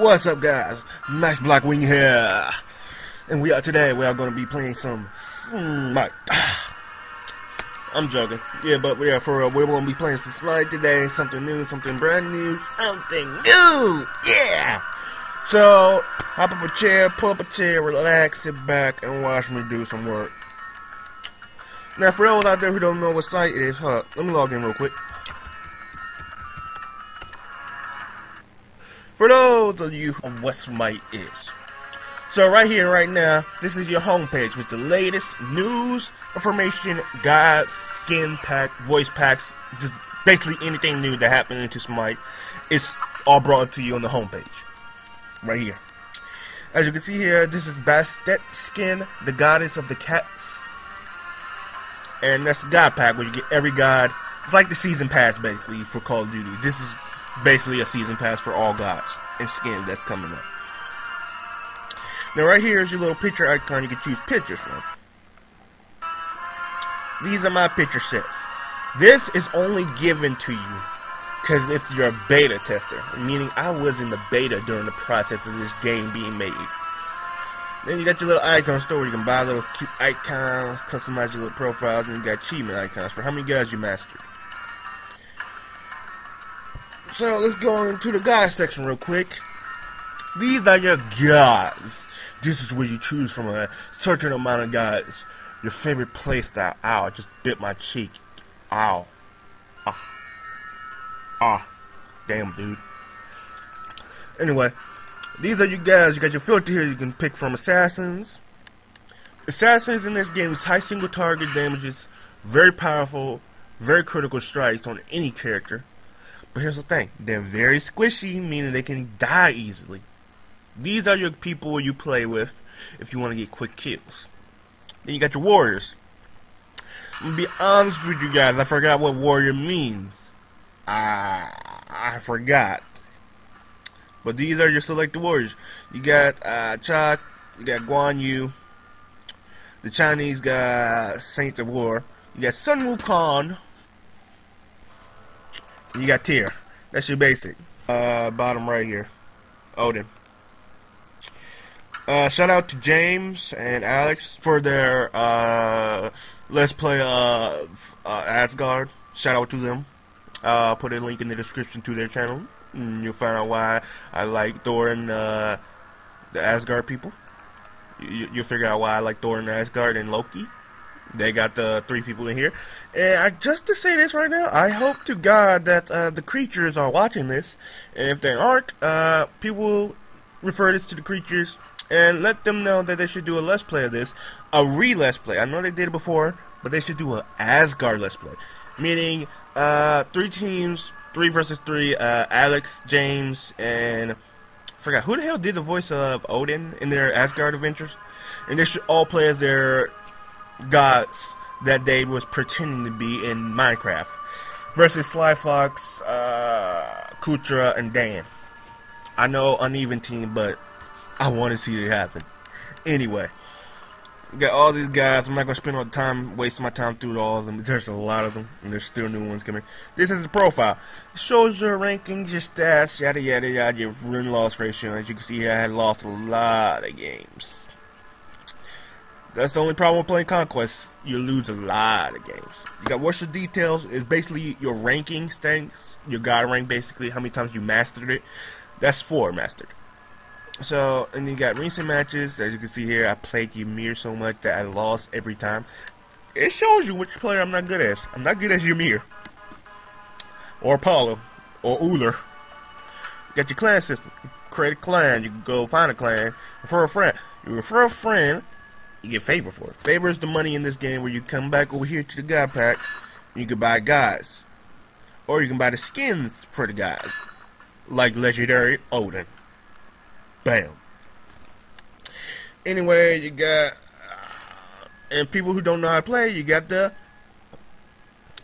What's up guys? Max Blackwing here. And we are today we are gonna be playing some Smite. I'm joking. Yeah, but yeah, for real, we're gonna be playing some Smite today. Something new, something brand new, something new! Yeah! So, hop up a chair, pull up a chair, relax, sit back, and watch me do some work. Now, for those out there who don't know what Smite is, huh, let me log in real quick. For those of you who what Smite is. So right here, right now, this is your homepage with the latest news, information, guides, skin pack, voice packs, just basically anything new that happened into Smite. It's all brought to you on the homepage. Right here. As you can see here, this is Bastet Skin, the goddess of the cats. And that's the god pack where you get every god. It's like the season pass basically for Call of Duty. This is basically a season pass for all gods and skins that's coming up. Now right here is your little picture icon you can choose pictures from. These are my picture sets. This is only given to you because if you're a beta tester, meaning I was in the beta during the process of this game being made. Then you got your little icon store you can buy little cute icons, customize your little profiles, and you got achievement icons for how many guys you mastered. So let's go into the guys section real quick. These are your guys. This is where you choose from a certain amount of guys. Your favorite place playstyle. Ow, I just bit my cheek. Ow. Ah. Ah. Damn, dude. Anyway, these are your guys. You got your filter here you can pick from assassins. Assassins in this game is high single target damages, very powerful, very critical strikes on any character. But here's the thing they're very squishy, meaning they can die easily. These are your people you play with if you want to get quick kills. Then you got your warriors. I'm be honest with you guys, I forgot what warrior means. I, I forgot. But these are your selected warriors. You got uh, Chaac, you got Guan Yu, the Chinese got Saint of War, you got Sun Wukong, you got Tyr. That's your basic. Uh, bottom right here. Odin. Uh, shout out to James and Alex for their uh, Let's Play uh, uh, Asgard. Shout out to them. Uh, put a link in the description to their channel. And you'll find out why I like Thor and uh, the Asgard people. You, you'll figure out why I like Thor and Asgard and Loki. They got the three people in here. And I, just to say this right now, I hope to God that uh, the creatures are watching this. And if they aren't, uh, people refer this to the creatures and let them know that they should do a Let's Play of this. A re-Let's Play. I know they did it before, but they should do an Asgard Let's Play. Meaning, uh, three teams, three versus three, uh, Alex, James, and... Forgot who the hell did the voice of Odin in their Asgard adventures, and they should all play as their gods that they was pretending to be in Minecraft versus Sly Fox, uh, Kootra, and Dan. I know uneven team, but I want to see it happen. Anyway, got all these guys. I'm not gonna spend all the time wasting my time through all of them. There's a lot of them, and there's still new ones coming. This is the profile. It shows your rankings, your stats, yada yada yada, your win loss ratio. As you can see I had lost a lot of games. That's the only problem with playing Conquest. You lose a lot of games. You got what's your details is basically your ranking stats, your god rank basically, how many times you mastered it. That's four mastered. So, and you got recent matches. As you can see here, I played Ymir so much that I lost every time. It shows you which player I'm not good as. I'm not good as Ymir. Or Apollo. Or Ullr. You got your clan system. You create a clan. You can go find a clan. Refer a friend. You refer a friend you get favor for it. Favor is the money in this game where you come back over here to the god pack, you can buy guys. Or you can buy the skins for the guys. Like legendary Odin. Bam. Anyway, you got and people who don't know how to play, you got the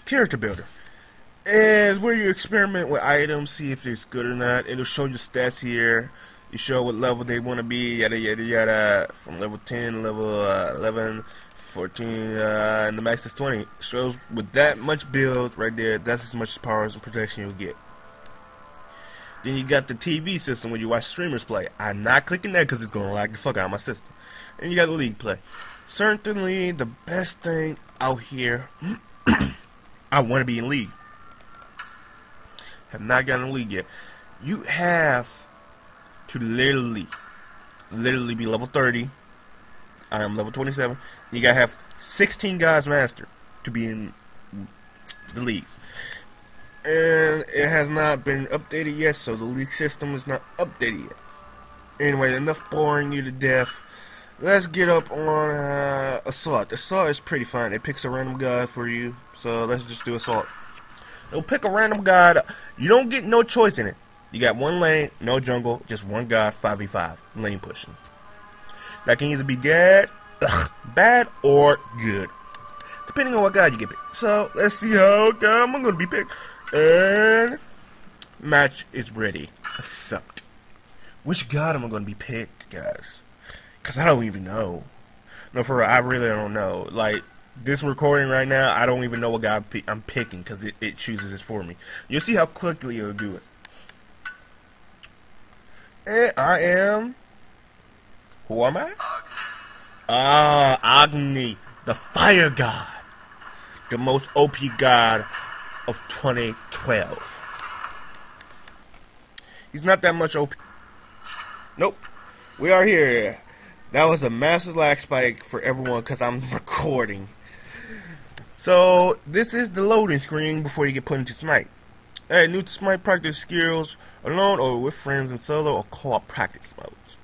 character builder. And where you experiment with items, see if it's good or not. It'll show your stats here. You show what level they want to be, yada yada yada, from level 10, level uh, 11, 14, uh, and the max is 20. Shows with that much build right there, that's as much power and protection you'll get. Then you got the TV system where you watch streamers play. I'm not clicking that because it's going to lag the fuck out of my system. And you got the league play. Certainly the best thing out here. I want to be in league. Have not gotten a league yet. You have to literally, literally be level 30. I am level 27. You gotta have 16 guys master to be in the leagues. And it has not been updated yet, so the league system is not updated yet. Anyway, enough boring you to death. Let's get up on uh, Assault. Assault is pretty fun. It picks a random guy for you, so let's just do Assault. It'll pick a random guy. You don't get no choice in it. You got one lane, no jungle, just one guy, 5v5, lane pushing. That can either be good, bad, or good. Depending on what guy you get picked. So, let's see how come I'm going to be picked. And, match is ready. Sucked. Which god am I going to be picked, guys? Because I don't even know. No, for real, I really don't know. Like, this recording right now, I don't even know what guy I'm picking because it, it chooses it for me. You'll see how quickly it'll do it. And I am. Who am I? Ah, Agni, the fire god. The most OP god of 2012. He's not that much OP. Nope. We are here. That was a massive lag spike for everyone because I'm recording. So, this is the loading screen before you get put into Smite. Hey, new Smite practice skills alone or with friends in solo or co-op practice modes.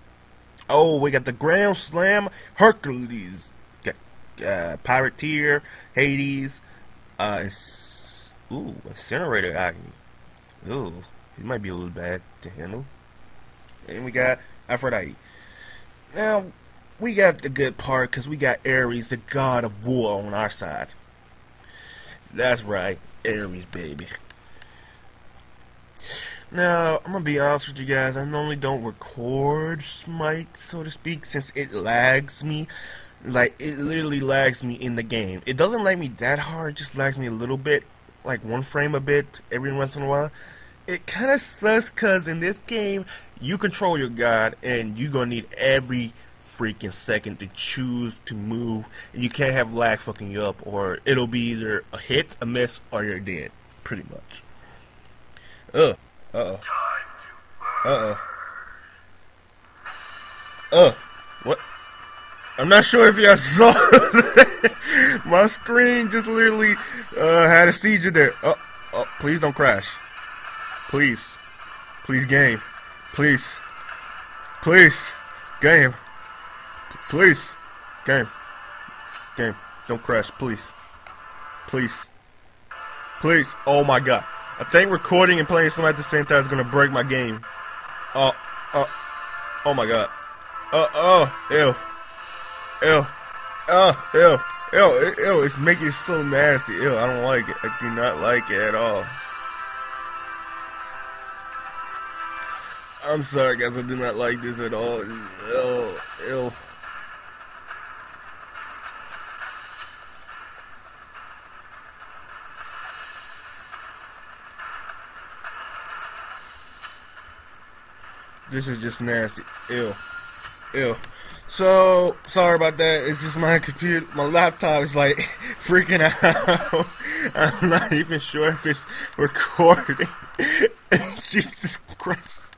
Oh, we got the Grand Slam Hercules. Uh, Pirateer, Hades, uh, ooh, Incinerator Agni. Ooh, he might be a little bad to handle. And we got Aphrodite. Now, we got the good part because we got Ares, the god of war, on our side. That's right, Ares, baby. Now, I'm gonna be honest with you guys, I normally don't record Smite, so to speak, since it lags me. Like, it literally lags me in the game. It doesn't lag me that hard, just lags me a little bit, like one frame a bit every once in a while. It kind of sucks because in this game, you control your god, and you're gonna need every freaking second to choose to move, and you can't have lag fucking you up, or it'll be either a hit, a miss, or you're dead. Pretty much. Ugh. Uh oh. Uh oh. Uh. What? I'm not sure if y'all saw. My screen just literally uh, had a seizure there. Oh, oh, please don't crash. Please. Please, game. Please. Please. Game. Please. Game. Game. Don't crash, please. Please. Please. Oh my god. I think recording and playing something at the same time is gonna break my game. Oh, oh, oh my god. Oh, oh, ew. Ew. Oh, ew. Ew, ew, it's making it so nasty. Ew, I don't like it. I do not like it at all. I'm sorry, guys. I do not like this at all. Ew, ew. This is just nasty. Ew. Ew. So, sorry about that. It's just my computer, my laptop is like freaking out. I'm not even sure if it's recording. Jesus Christ.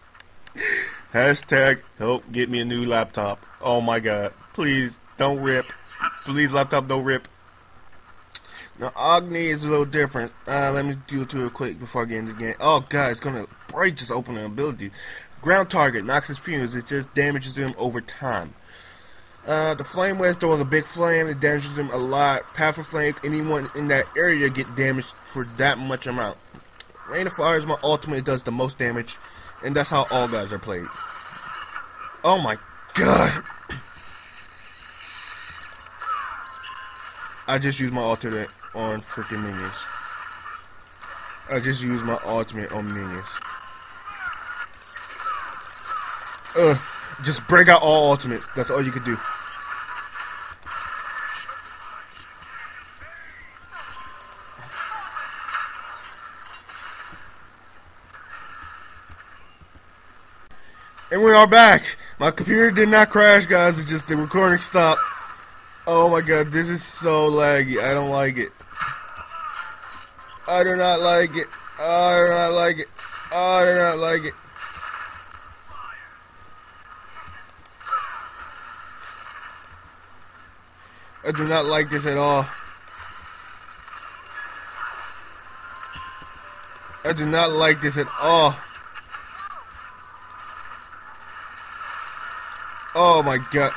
Hashtag help get me a new laptop. Oh my god. Please don't rip. Please laptop don't rip. Now Agni is a little different. Uh, let me do it to it quick before I get into the game. Oh god, it's gonna break just opening ability. Ground target Noxious Fumes. It just damages him over time. Uh, the flame wedge throws a big flame. It damages him a lot. Powerful flames. Anyone in that area get damaged for that much amount. Rain of Fire is my ultimate. It does the most damage, and that's how all guys are played. Oh my god! I just used my ultimate on freaking minions. I just used my ultimate on minions. Uh, just break out all ultimates. That's all you could do. And we are back. My computer did not crash, guys. It's just the recording stopped. Oh my god, this is so laggy. I don't like it. I do not like it. I do not like it. I do not like it. I do not like this at all. I do not like this at all. Oh my god.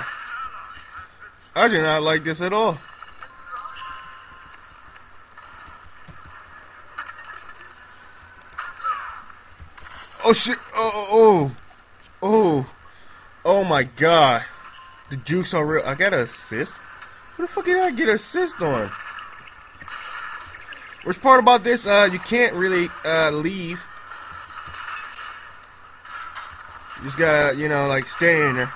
I do not like this at all. Oh shit. Oh, oh, oh. Oh, oh my god. The jukes are real. I got an assist? Who the fuck did I get assist on? Worst part about this, uh, you can't really, uh, leave. You just gotta, you know, like, stay in there.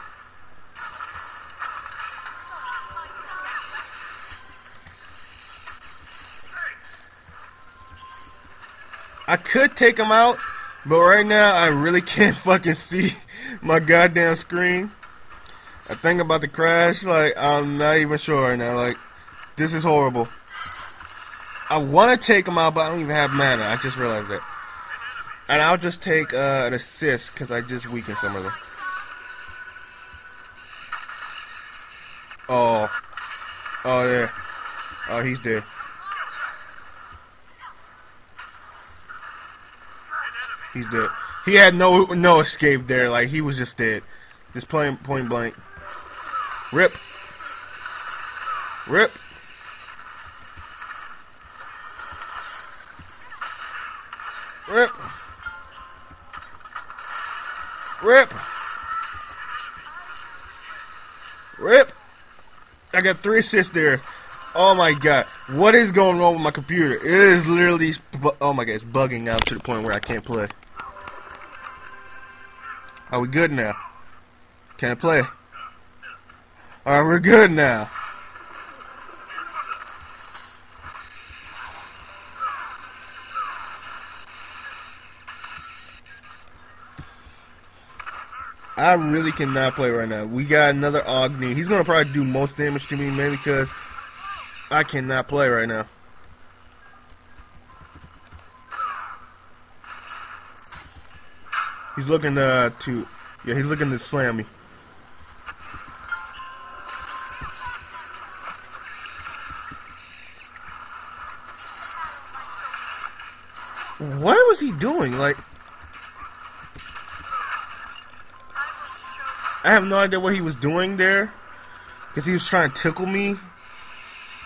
I could take him out, but right now I really can't fucking see my goddamn screen. I think about the crash, like I'm not even sure right now. Like this is horrible. I want to take him out, but I don't even have mana. I just realized that. And I'll just take uh, an assist because I just weakened some of them. Oh. Oh, yeah. Oh, he's dead. He's dead. He had no no escape there. Like he was just dead, just playing point blank. Rip. Rip. Rip. Rip. Rip. I got three assists there. Oh my god. What is going on with my computer? It is literally, oh my god, it's bugging out to the point where I can't play. Are we good now? Can't play? Alright, we're good now. I really cannot play right now. We got another Agni. He's gonna probably do most damage to me, maybe because I cannot play right now. He's looking uh, to, yeah, he's looking to slam me. What was he doing? Like, I have no idea what he was doing there. Because he was trying to tickle me.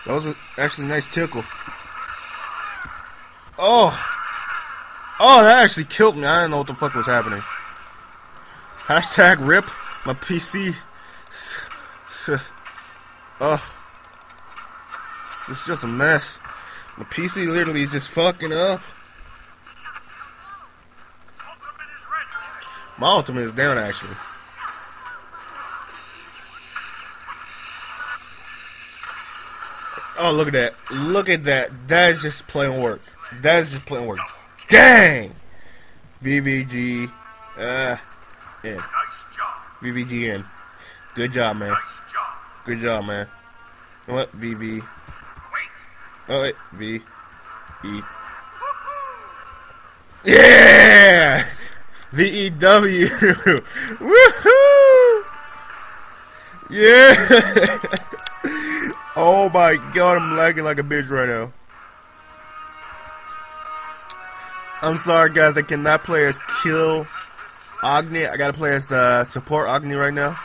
That was actually a nice tickle. Oh! Oh, that actually killed me. I didn't know what the fuck was happening. Hashtag rip my PC. Ugh. It's just a mess. My PC literally is just fucking up. My ultimate is down actually. Oh, look at that. Look at that. That is just plain work. That is just plain work. Dang! VVG. Uh, N. VVG N. Good job, man. Good job, man. What? VV. Oh, wait. V. E. Yeah! V-E-W. Woohoo! Yeah! oh my god, I'm lagging like a bitch right now. I'm sorry, guys. I cannot play as Kill Agni. I gotta play as uh, support Agni right now.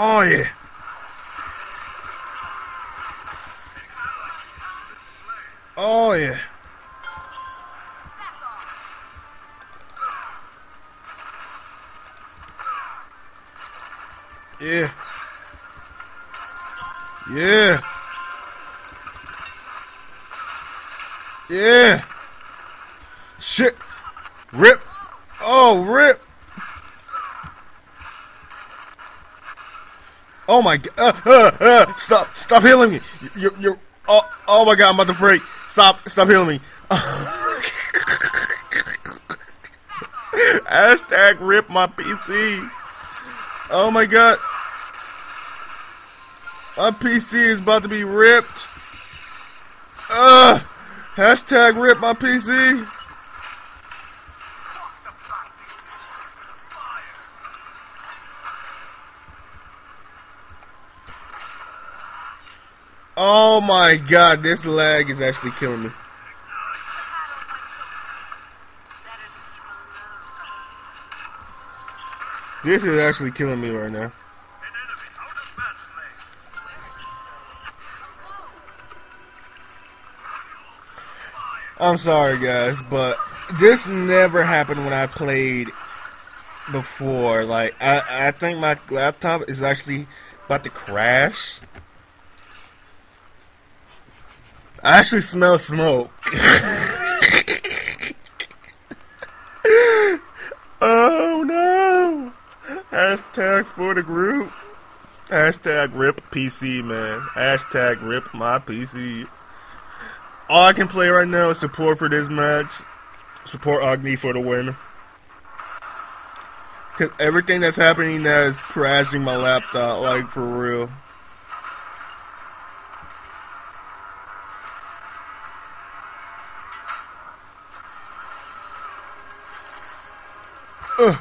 Oh yeah. Oh yeah. Yeah. Yeah. Yeah. Shit. Rip. Oh, rip. Oh my god. Uh, uh, uh, stop. Stop healing me. You're, you're, oh, oh my god, I'm about to freak. Stop. Stop healing me. Hashtag rip my PC. Oh my god. My PC is about to be ripped. Uh, hashtag rip my PC. Oh my god, this lag is actually killing me. This is actually killing me right now. I'm sorry, guys, but this never happened when I played before. Like, I, I think my laptop is actually about to crash. I actually smell smoke. oh no! Hashtag for the group. Hashtag rip PC, man. Hashtag rip my PC. All I can play right now is support for this match. Support Agni for the win. Cause everything that's happening now is crashing my laptop, like for real. Ugh.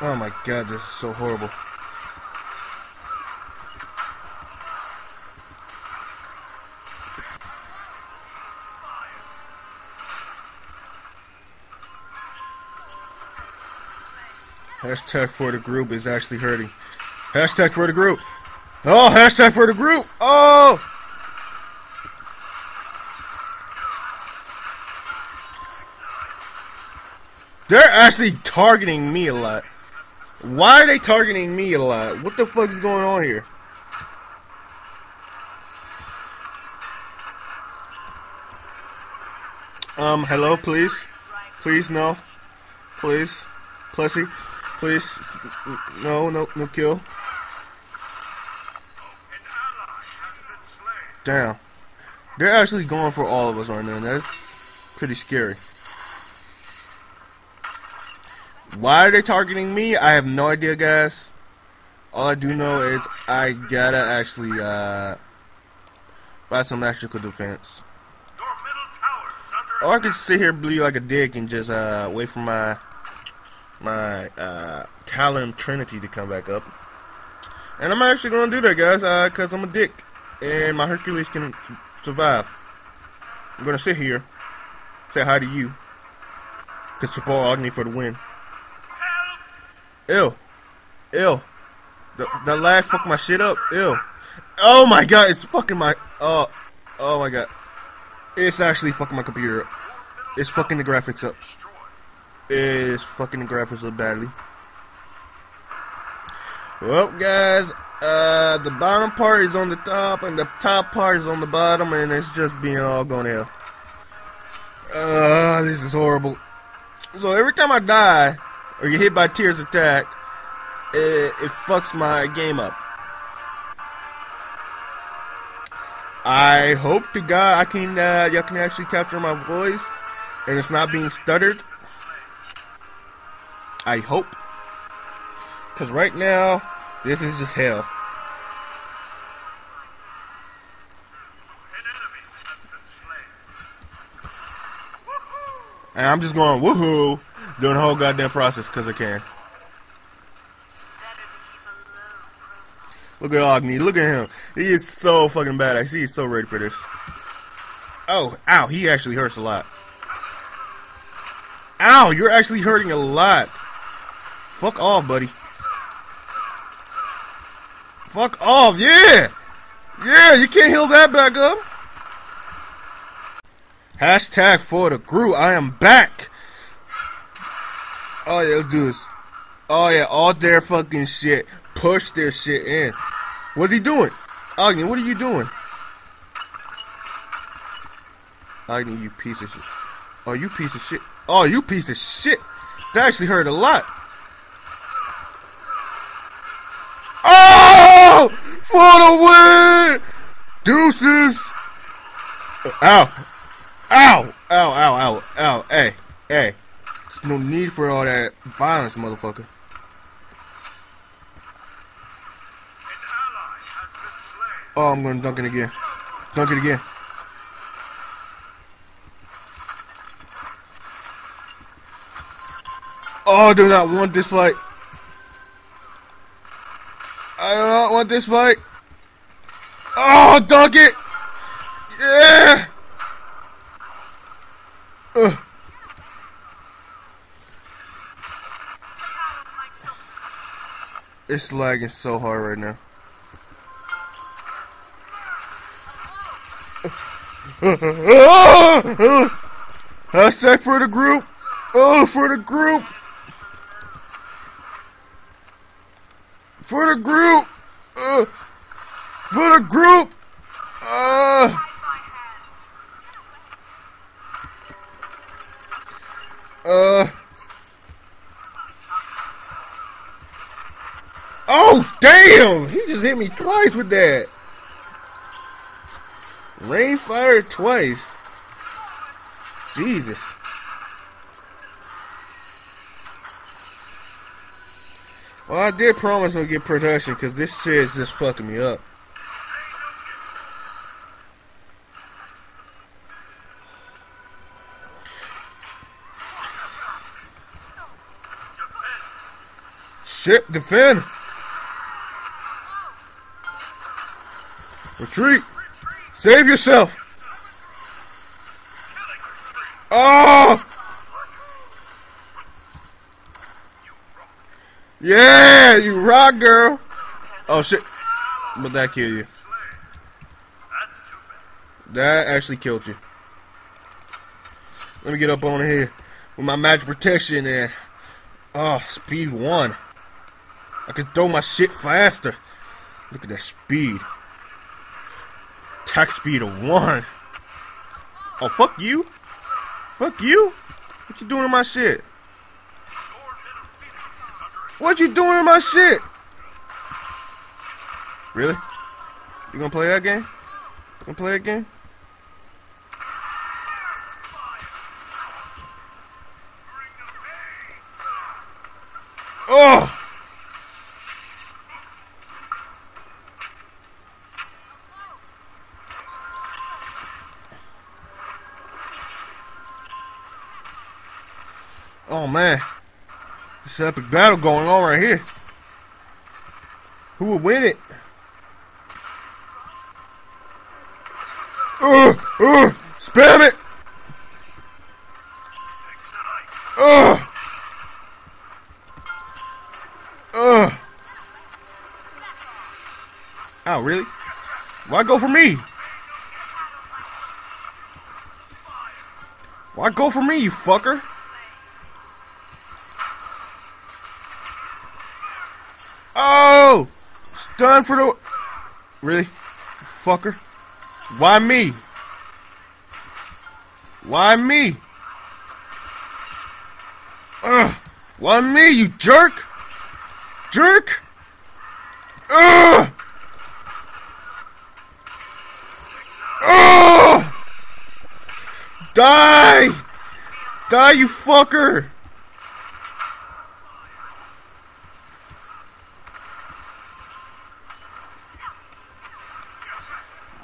Oh my god, this is so horrible. Hashtag for the group is actually hurting. Hashtag for the group. Oh, hashtag for the group. Oh! They're actually targeting me a lot. Why are they targeting me a lot? What the fuck is going on here? Um, hello, please? Please, no. Please. Plessy. Please. No, no, no kill. Damn. They're actually going for all of us right now. That's pretty scary. Why are they targeting me? I have no idea, guys. All I do know is I gotta actually uh, buy some magical defense. Or I could sit here bleed like a dick and just uh, wait for my my uh, Talon Trinity to come back up. And I'm actually gonna do that, guys, because uh, I'm a dick and my Hercules can survive. I'm gonna sit here, say hi to you, cause support Agni for the win. Ew. Ew. The, the lag fucked my shit up. Ew. Oh my god, it's fucking my. Oh. Oh my god. It's actually fucking my computer up. It's fucking the graphics up. It's fucking the graphics up badly. Well, guys, uh, the bottom part is on the top, and the top part is on the bottom, and it's just being all gone hell. Uh, this is horrible. So every time I die, or get hit by Tears attack, it, it fucks my game up. I hope to God I can uh, y'all can actually capture my voice and it's not being stuttered. I hope. Cause right now, this is just hell. And I'm just going woohoo doing the whole goddamn process because I can. Look at Agni. Look at him. He is so fucking bad. I see he's so ready for this. Oh, ow. He actually hurts a lot. Ow, you're actually hurting a lot. Fuck off, buddy. Fuck off, yeah! Yeah, you can't heal that back up. Hashtag for the crew, I am back. Oh yeah, let's do this. Oh yeah, all their fucking shit. Push their shit in. What's he doing? Agni, what are you doing? Agni, you piece of shit. Oh, you piece of shit. Oh, you piece of shit. That actually hurt a lot. Oh! For the win! Deuces! Ow. Ow! Ow, ow, ow, ow. Hey, hey. There's no need for all that violence, motherfucker. Oh, I'm gonna dunk it again. Dunk it again. Oh, I do not want this fight. I do not want this fight. Oh, dunk it! Yeah! Ugh. It's lagging so hard right now. Hashtag for the group. Oh, for the group. For the group. Uh, for the group. Uh, uh. Oh, damn! He just hit me twice with that. Rain fire twice. Jesus. Well, I did promise I'll get production because this shit is just fucking me up. Shit, defend. Retreat. Save yourself. Oh! Yeah, you rock, girl. Oh shit! But that killed you. That actually killed you. Let me get up on here with my magic protection and oh, speed one. I can throw my shit faster. Look at that speed. Attack speed of one. Oh fuck you! Fuck you! What you doing to my shit? What you doing in my shit? Really? You gonna play that game? Gonna play that game? Oh! Oh man. This epic battle going on right here. Who will win it? Uh, uh, spam it! Uh, uh. Oh, really? Why go for me? Why go for me, you fucker? Oh! Stun for the... Really? Fucker. Why me? Why me? Ugh. Why me, you jerk? Jerk? Ugh! Ugh! Die! Die, you fucker!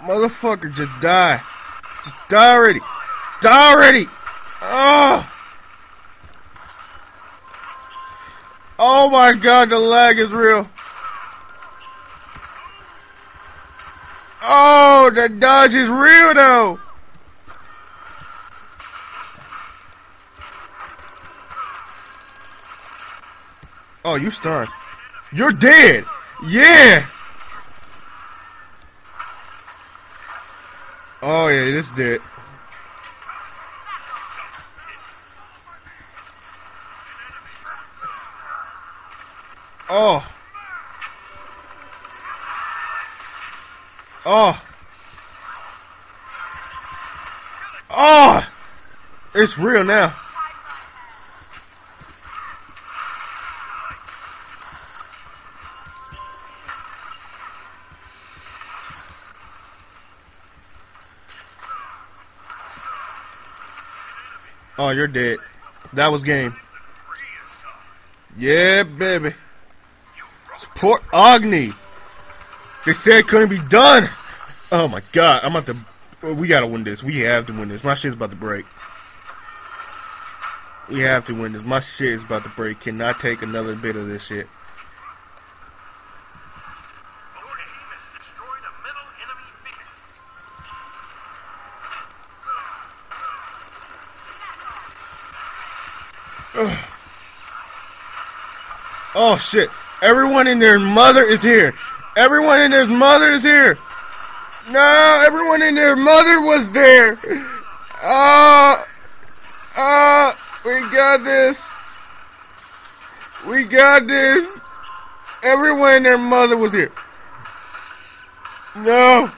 Motherfucker, just die. Just die already. Die already. Oh. Oh my god, the lag is real. Oh, the dodge is real though. Oh, you stunned. You're dead. Yeah. Oh yeah, this dead. Oh. Oh. Oh. It's real now. Oh, you're dead. That was game. Yeah, baby. Support Agni. They said it couldn't be done. Oh my god, I'm about to. We gotta win this. We have to win this. My shit's about to break. We have to win this. My shit is about to break. Cannot take another bit of this shit. Oh shit. Everyone in their mother is here. Everyone in their mother is here. No, everyone in their mother was there. Oh, oh, we got this. We got this. Everyone in their mother was here. No.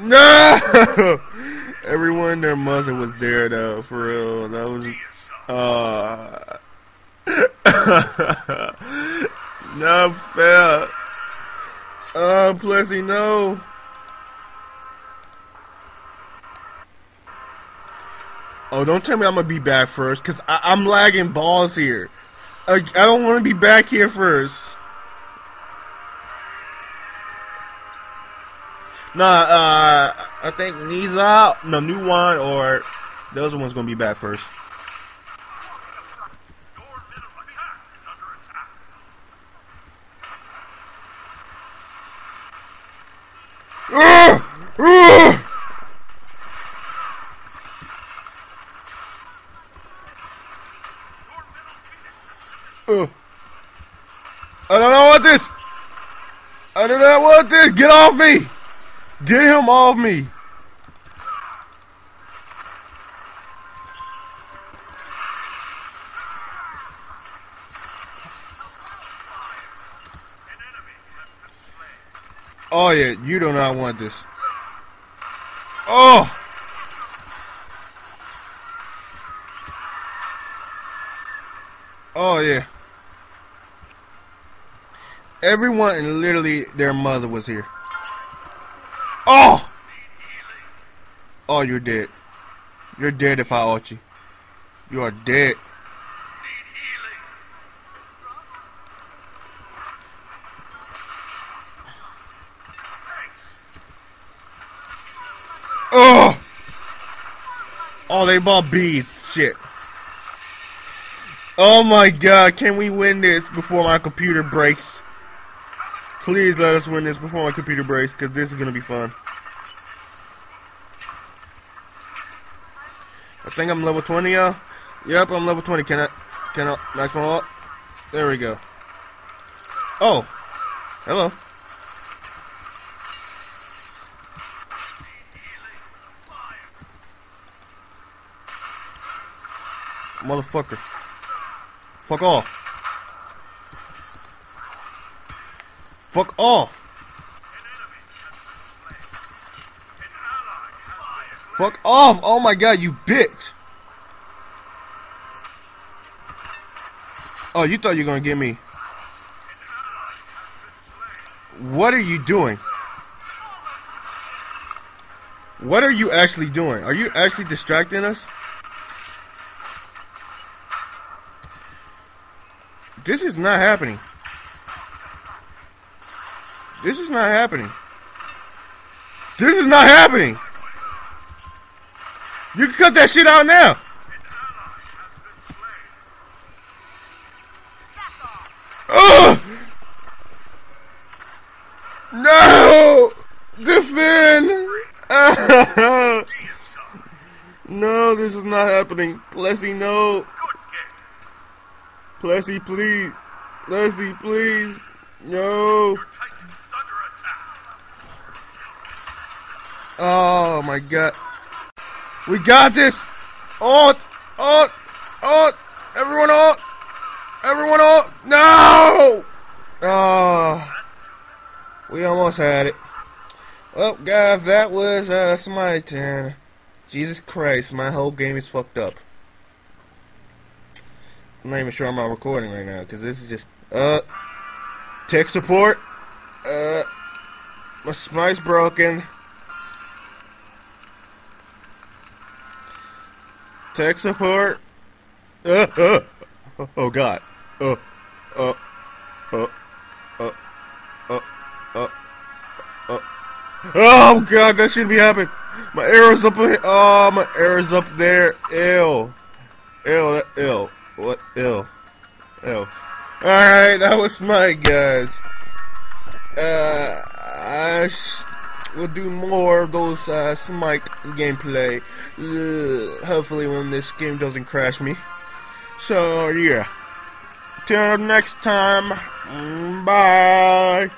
No. Everyone in their mother was there though, for real. That was, uh, no fair. Oh, Plessy, no. Oh, don't tell me I'm gonna be back first, cause I- am lagging balls here. I, I don't want to be back here first. Nah, uh, I think Niza, no, new one, or those one's gonna be back first. Uh, I don't know what this. I do not want this. Get off me. Get him off me. Oh yeah, you do not want this. Oh! Oh yeah. Everyone and literally their mother was here. Oh! Oh, you're dead. You're dead if I ult you. You are dead. Oh! Oh, they bought bees. Shit. Oh my god, can we win this before my computer breaks? Please let us win this before my computer breaks, because this is going to be fun. I think I'm level 20, y'all. Yep, I'm level 20. Can I, can I, nice one up. There we go. Oh, hello. Motherfucker. Fuck off. Fuck off. Fuck off. Oh my god, you bitch. Oh, you thought you were to get me. What are you doing? What are you actually doing? Are you actually distracting us? This is not happening. This is not happening. This is not happening. You can cut that shit out now. Ugh! No! Defend! no, this is not happening. Plessy, no. Plessy, please. Plessy, please. No. Oh my god. We got this! Alt! Alt! Alt! Everyone alt! Everyone all no. Oh, we almost had it. Well, guys, that was uh, Smite, and Jesus Christ, my whole game is fucked up. I'm not even sure I'm not recording right now because this is just uh tech support. Uh, my Smite's broken. Tech support. Uh, uh, oh God. Uh, uh, uh, uh, uh, uh, uh. Oh God, that shouldn't be happening. My arrow's up. Oh, my arrow's up there. Ew. Ew. That, ew. What? Ew. Ew. Alright, that was my guys. Uh, I will do more of those uh, Smite gameplay. Uh, hopefully, when this game doesn't crash me. So, yeah. Till next time. Bye.